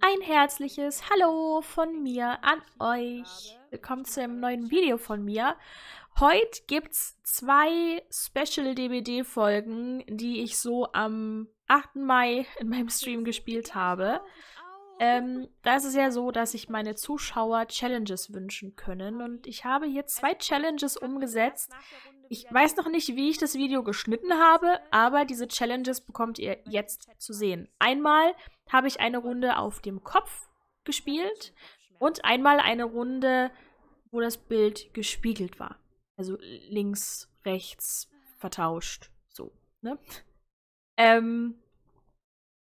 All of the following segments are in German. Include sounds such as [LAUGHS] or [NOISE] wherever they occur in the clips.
Ein herzliches Hallo von mir an euch. Willkommen zu einem neuen Video von mir. Heute gibt es zwei Special DVD Folgen, die ich so am 8. Mai in meinem Stream gespielt habe. Ähm, da ist es ja so, dass sich meine Zuschauer Challenges wünschen können und ich habe hier zwei Challenges umgesetzt. Ich weiß noch nicht, wie ich das Video geschnitten habe, aber diese Challenges bekommt ihr jetzt zu sehen. Einmal habe ich eine Runde auf dem Kopf gespielt und einmal eine Runde, wo das Bild gespiegelt war. Also links, rechts vertauscht. So, ne? Ähm,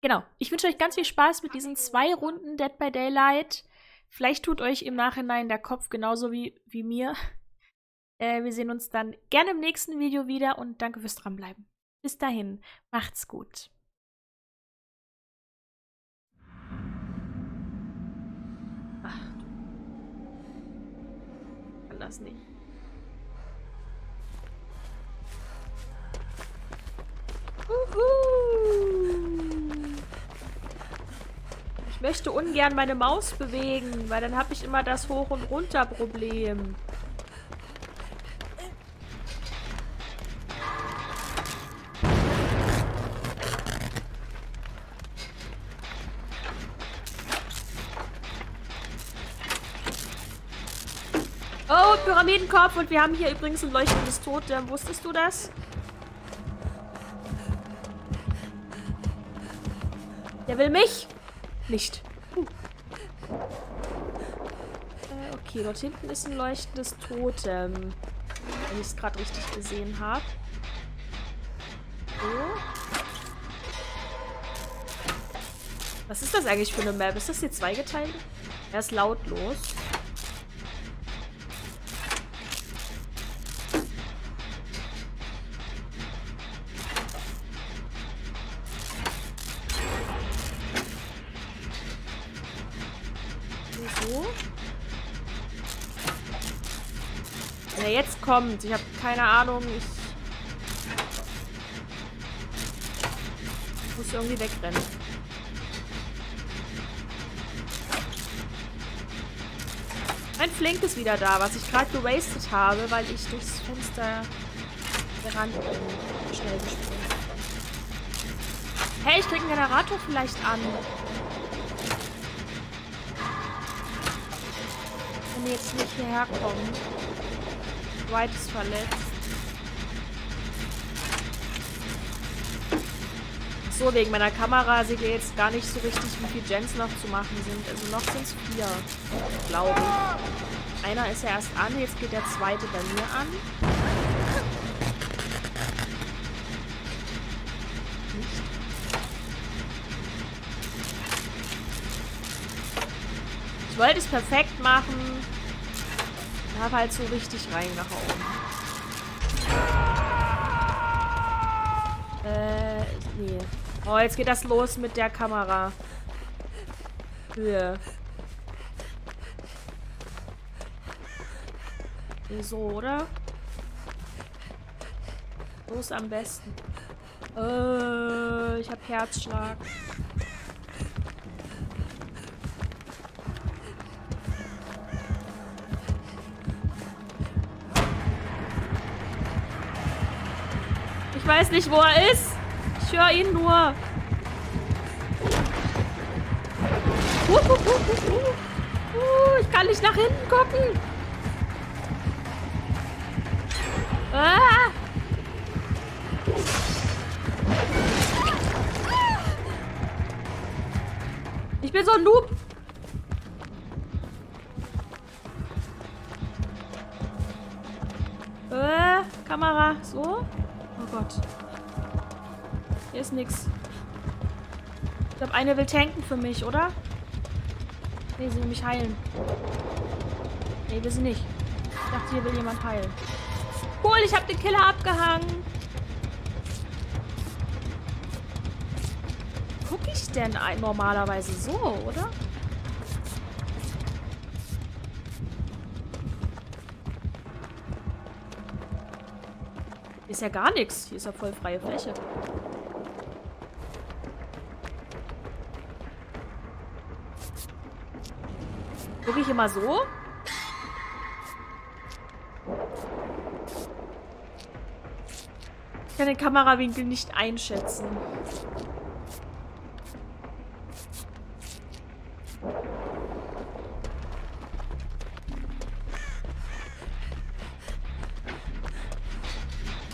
Genau. Ich wünsche euch ganz viel Spaß mit diesen zwei Runden Dead by Daylight. Vielleicht tut euch im Nachhinein der Kopf genauso wie, wie mir. [LAUGHS] Äh, wir sehen uns dann gerne im nächsten Video wieder und danke fürs Dranbleiben. Bis dahin, macht's gut. Das nicht. Ich möchte ungern meine Maus bewegen, weil dann habe ich immer das Hoch- und Runter-Problem. Oh, Pyramidenkopf. Und wir haben hier übrigens ein leuchtendes Totem. Wusstest du das? Der will mich nicht. Äh, okay, dort hinten ist ein leuchtendes Totem. Wenn ich es gerade richtig gesehen habe. So. Was ist das eigentlich für eine Map? Ist das hier zweigeteilt? Er ist lautlos. Wenn er jetzt kommt, ich habe keine Ahnung, ich muss irgendwie wegrennen. Mein Flink ist wieder da, was ich gerade gewastet habe, weil ich durchs Fenster gerannt bin. Schnell gesprungen. Hey, ich krieg einen Generator vielleicht an. Wenn jetzt nicht hierher kommen. White ist verletzt. So, wegen meiner Kamera seht ihr jetzt gar nicht so richtig, wie viele Gens noch zu machen sind. Also noch sind es vier, glaube ich. Einer ist ja erst an, jetzt geht der zweite bei mir an. Ich wollte es perfekt machen. Ich habe halt so richtig reingehauen. Äh, nee. Oh, jetzt geht das los mit der Kamera. Höhe. So, oder? Ist am besten. Äh, ich habe Herzschlag. Ich weiß nicht, wo er ist. Ich höre ihn nur. Uh, uh, uh, ich kann nicht nach hinten gucken. Ah. Ich bin so ein Noob. Äh, Kamera, so. Gott. Hier ist nichts. Ich glaube, eine will tanken für mich, oder? Nee, sie will mich heilen. Nee, will sie nicht. Ich dachte, hier will jemand heilen. Cool, ich habe den Killer abgehangen. Gucke ich denn normalerweise so, oder? ist ja gar nichts. Hier ist ja voll freie Fläche. Wirklich immer so? Ich kann den Kamerawinkel nicht einschätzen.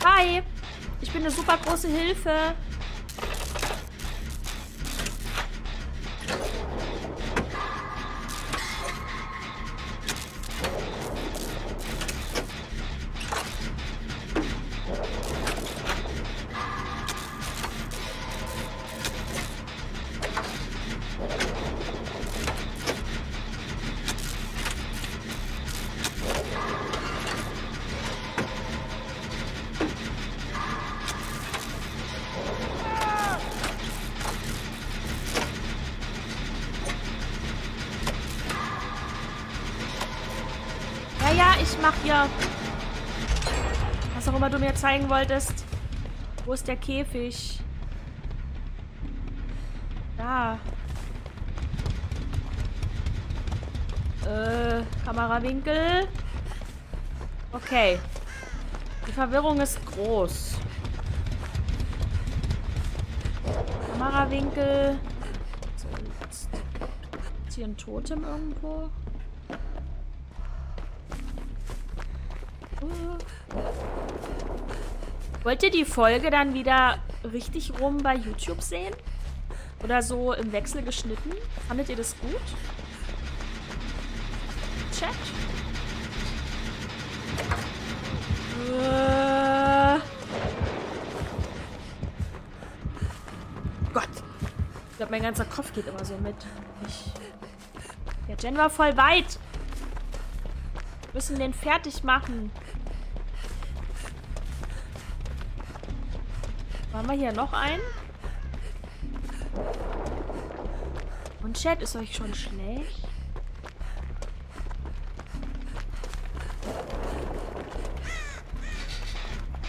Hi! Ich bin eine super große Hilfe. Mach hier. Was auch immer du mir zeigen wolltest. Wo ist der Käfig? Da. Äh, Kamerawinkel. Okay. Die Verwirrung ist groß. Kamerawinkel. So, jetzt. Ist hier ein Totem irgendwo? Wollt ihr die Folge dann wieder richtig rum bei YouTube sehen? Oder so im Wechsel geschnitten? Fandet ihr das gut? Chat? Äh. Gott. Ich glaube, mein ganzer Kopf geht immer so mit. Ich Der Gen war voll weit. Wir müssen den fertig machen. Haben wir hier noch einen? Und Chat, ist euch schon schlecht?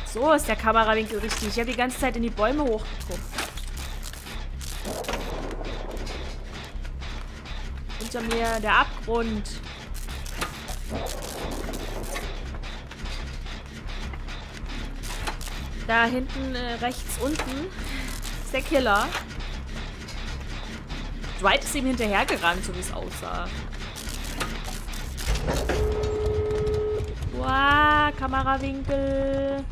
So ist der Kamerawinkel richtig. Ich habe die ganze Zeit in die Bäume hochgeguckt. Hinter mir der Abgrund. Da hinten äh, rechts unten ist der Killer. Dwight ist ihm hinterhergerannt, so wie es aussah. Wow, Kamerawinkel.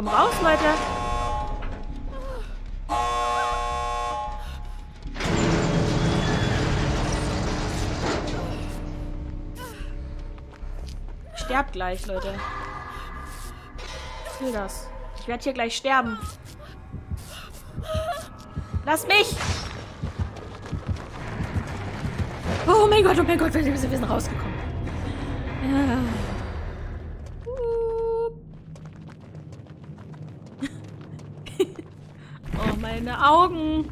Kommen raus, Leute. Sterbt gleich, Leute. Ich will das. Ich werde hier gleich sterben. Lass mich! Oh mein Gott, oh mein Gott, wir sind rausgekommen. Ja. Meine Augen.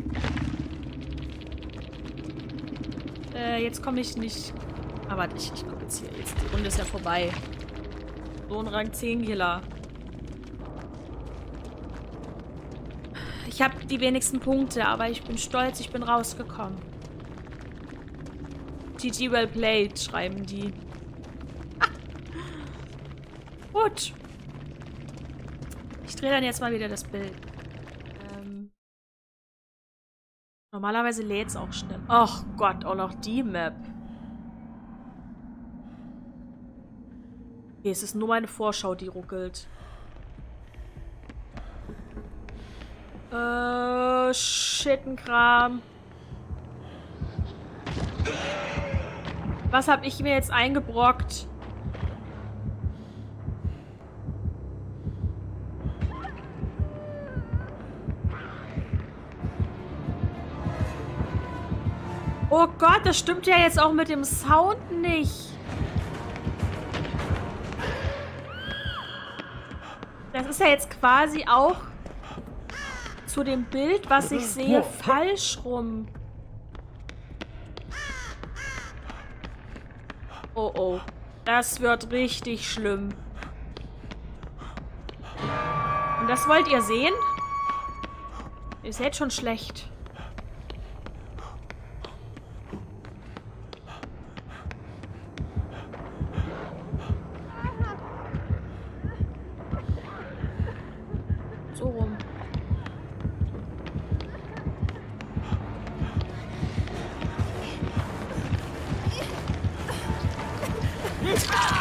Äh, jetzt komme ich nicht... Aber ah, ich, ich gucke jetzt hier. Jetzt, die Runde ist ja vorbei. So ein Rang 10 Killer. Ich habe die wenigsten Punkte, aber ich bin stolz, ich bin rausgekommen. GG well played, schreiben die. Gut. Ich drehe dann jetzt mal wieder das Bild. Normalerweise lädt es auch schnell. Ach Gott, auch noch die Map. Okay, es ist nur meine Vorschau, die ruckelt. Äh, Schittenkram. Was habe ich mir jetzt eingebrockt? Das stimmt ja jetzt auch mit dem Sound nicht. Das ist ja jetzt quasi auch zu dem Bild, was ich sehe, falsch rum. Oh oh. Das wird richtig schlimm. Und das wollt ihr sehen? Ist jetzt schon schlecht. Ah!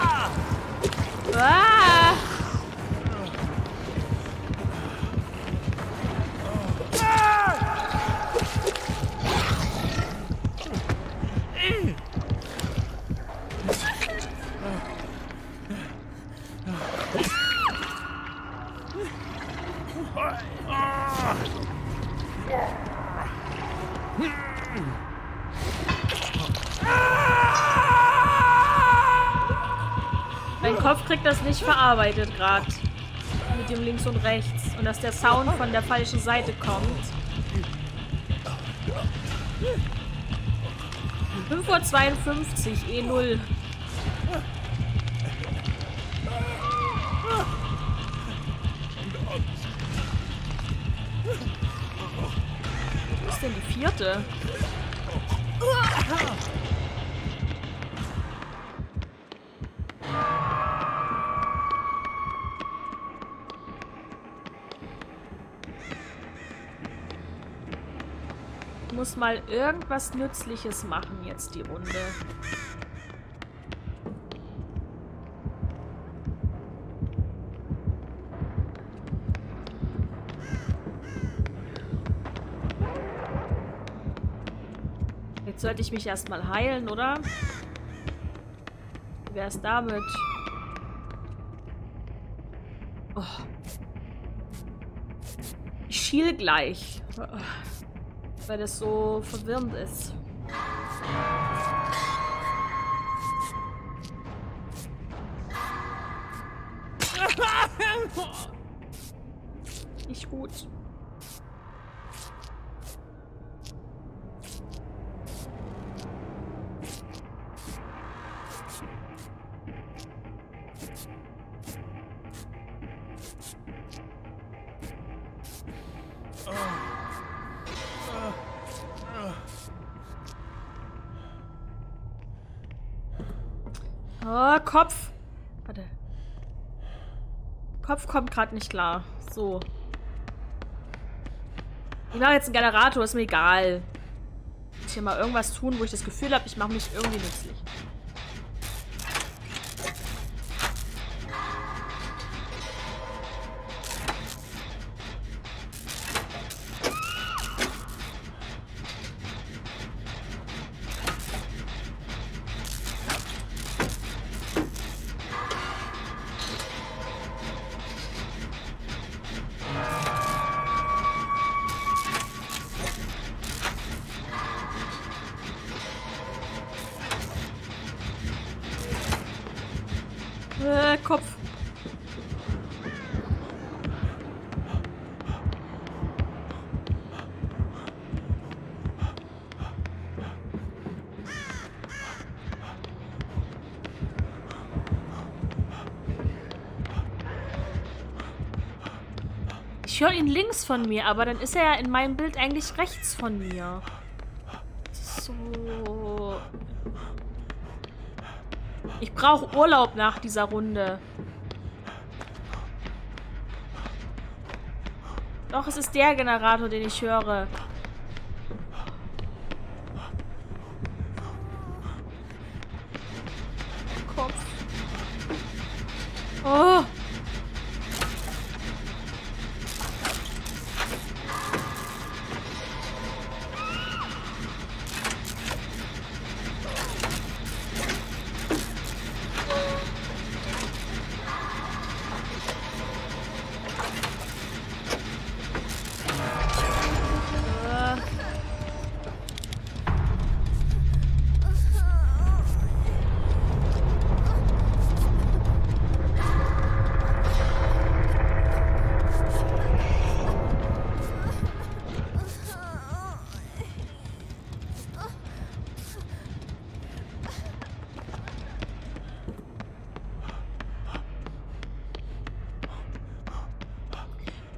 Kopf kriegt das nicht verarbeitet gerade. Mit dem links und rechts. Und dass der Sound von der falschen Seite kommt. 5.52 Uhr, E0. Wo ist denn die vierte? Muss mal irgendwas Nützliches machen jetzt die Runde. Jetzt sollte ich mich erstmal heilen, oder? Wie wäre es damit? Oh. Ich schiel gleich. Oh weil das so verwirrend ist. [LAUGHS] Nicht gut. Kopf kommt gerade nicht klar. So. Ich mache jetzt einen Generator, ist mir egal. Ich muss hier mal irgendwas tun, wo ich das Gefühl habe, ich mache mich irgendwie nützlich. Ich höre ihn links von mir, aber dann ist er ja in meinem Bild eigentlich rechts von mir. So. Ich brauche Urlaub nach dieser Runde. Doch, es ist der Generator, den ich höre.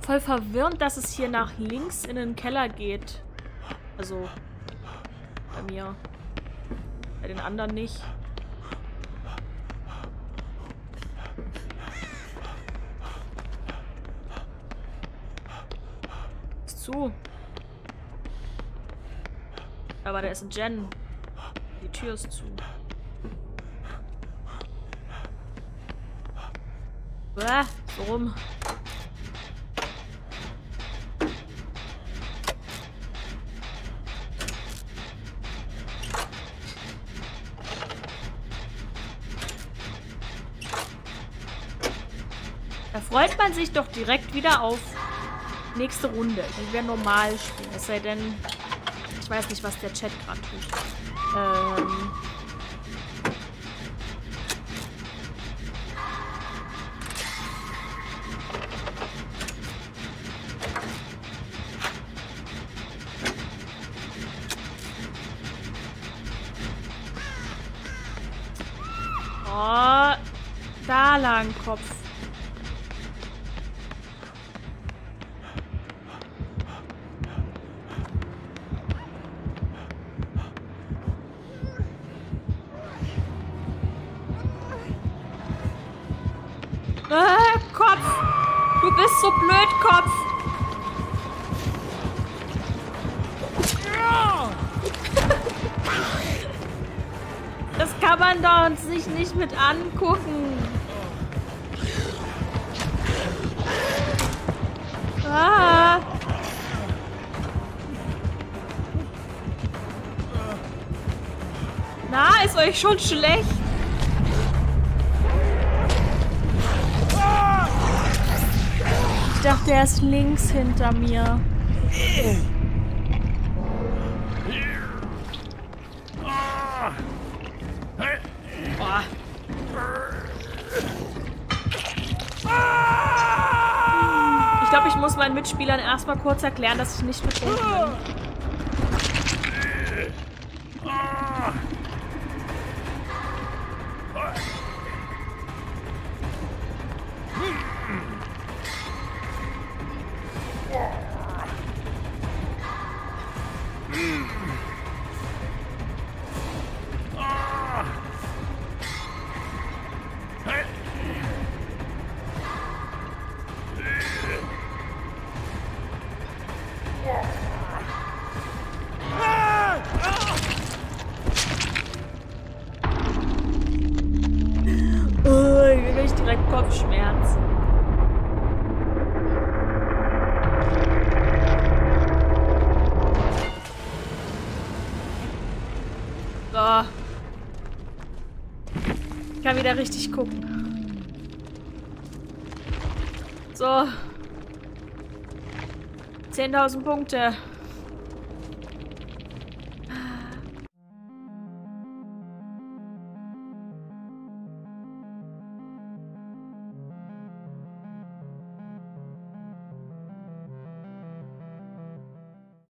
Voll verwirrend, dass es hier nach links in den Keller geht. Also, bei mir. Bei den anderen nicht. Ist zu. Aber da ist ein Jen. Die Tür ist zu. Bäh, warum? Da freut man sich doch direkt wieder auf nächste Runde. Wenn wir normal spielen. Es sei denn, ich weiß nicht, was der Chat gerade tut. Ähm... Kopf! Das kann man doch sich nicht mit angucken. Ah. Na, ist euch schon schlecht? Ich dachte, er ist links hinter mir. Ich glaube, ich muss meinen Mitspielern erstmal kurz erklären, dass ich nicht betrunken bin. Wieder richtig gucken. So. 10.000 Punkte.